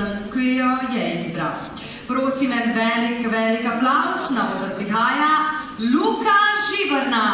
pesem, ki jo je izbral. Prosim, en velik, velik aplaus, na odr prihaja Luka Živrna.